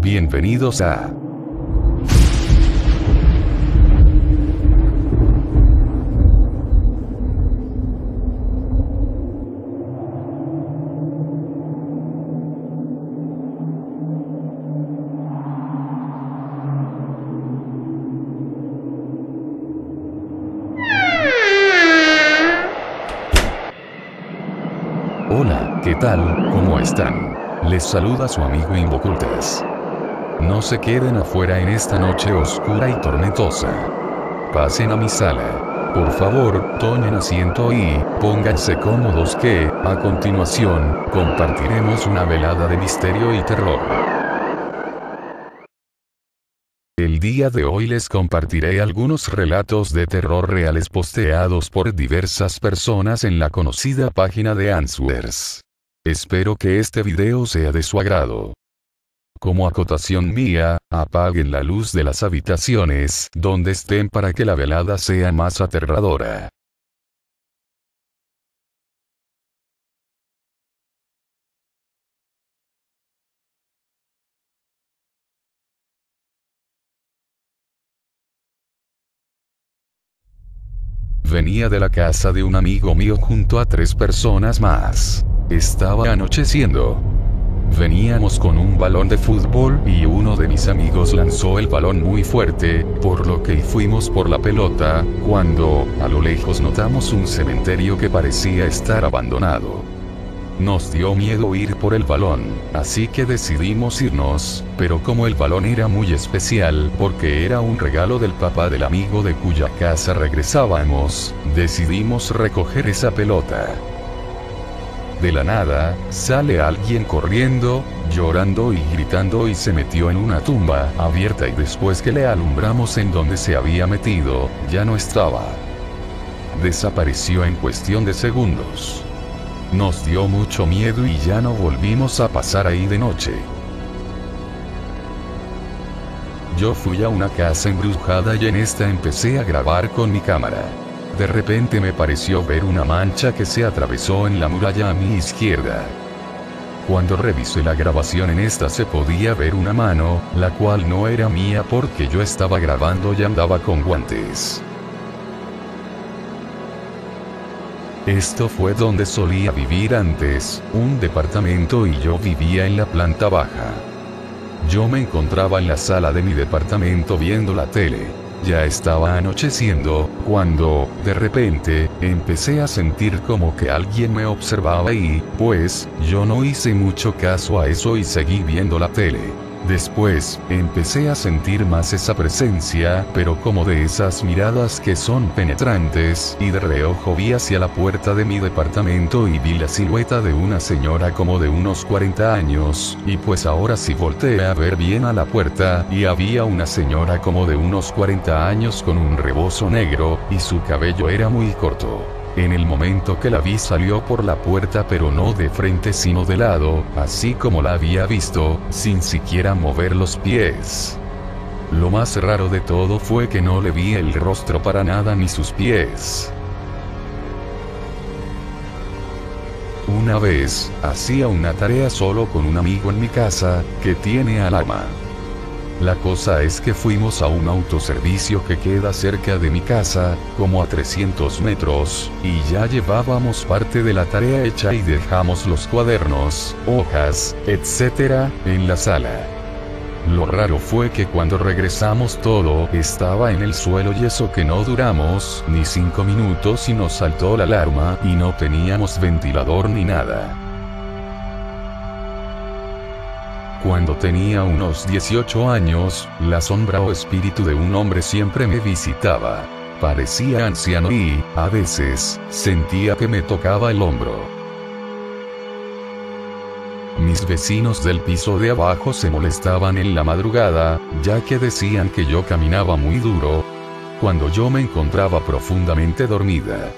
Bienvenidos a... Hola, ¿qué tal? ¿Cómo están? Les saluda su amigo Invocultes. No se queden afuera en esta noche oscura y tormentosa. Pasen a mi sala. Por favor, tomen asiento y pónganse cómodos que, a continuación, compartiremos una velada de misterio y terror. El día de hoy les compartiré algunos relatos de terror reales posteados por diversas personas en la conocida página de Answers. Espero que este video sea de su agrado. Como acotación mía, apaguen la luz de las habitaciones donde estén para que la velada sea más aterradora. Venía de la casa de un amigo mío junto a tres personas más. Estaba anocheciendo. Veníamos con un balón de fútbol y uno de mis amigos lanzó el balón muy fuerte, por lo que fuimos por la pelota, cuando, a lo lejos notamos un cementerio que parecía estar abandonado. Nos dio miedo ir por el balón, así que decidimos irnos, pero como el balón era muy especial porque era un regalo del papá del amigo de cuya casa regresábamos, decidimos recoger esa pelota. De la nada, sale alguien corriendo, llorando y gritando y se metió en una tumba abierta y después que le alumbramos en donde se había metido, ya no estaba. Desapareció en cuestión de segundos. Nos dio mucho miedo y ya no volvimos a pasar ahí de noche. Yo fui a una casa embrujada y en esta empecé a grabar con mi cámara. De repente me pareció ver una mancha que se atravesó en la muralla a mi izquierda. Cuando revisé la grabación en esta se podía ver una mano, la cual no era mía porque yo estaba grabando y andaba con guantes. Esto fue donde solía vivir antes, un departamento y yo vivía en la planta baja. Yo me encontraba en la sala de mi departamento viendo la tele. Ya estaba anocheciendo, cuando, de repente, empecé a sentir como que alguien me observaba y, pues, yo no hice mucho caso a eso y seguí viendo la tele. Después, empecé a sentir más esa presencia, pero como de esas miradas que son penetrantes, y de reojo vi hacia la puerta de mi departamento y vi la silueta de una señora como de unos 40 años, y pues ahora sí volteé a ver bien a la puerta, y había una señora como de unos 40 años con un rebozo negro, y su cabello era muy corto. En el momento que la vi salió por la puerta pero no de frente sino de lado, así como la había visto, sin siquiera mover los pies. Lo más raro de todo fue que no le vi el rostro para nada ni sus pies. Una vez, hacía una tarea solo con un amigo en mi casa, que tiene alarma. La cosa es que fuimos a un autoservicio que queda cerca de mi casa, como a 300 metros, y ya llevábamos parte de la tarea hecha y dejamos los cuadernos, hojas, etc., en la sala. Lo raro fue que cuando regresamos todo estaba en el suelo y eso que no duramos ni 5 minutos y nos saltó la alarma y no teníamos ventilador ni nada. Cuando tenía unos 18 años, la sombra o espíritu de un hombre siempre me visitaba. Parecía anciano y, a veces, sentía que me tocaba el hombro. Mis vecinos del piso de abajo se molestaban en la madrugada, ya que decían que yo caminaba muy duro, cuando yo me encontraba profundamente dormida.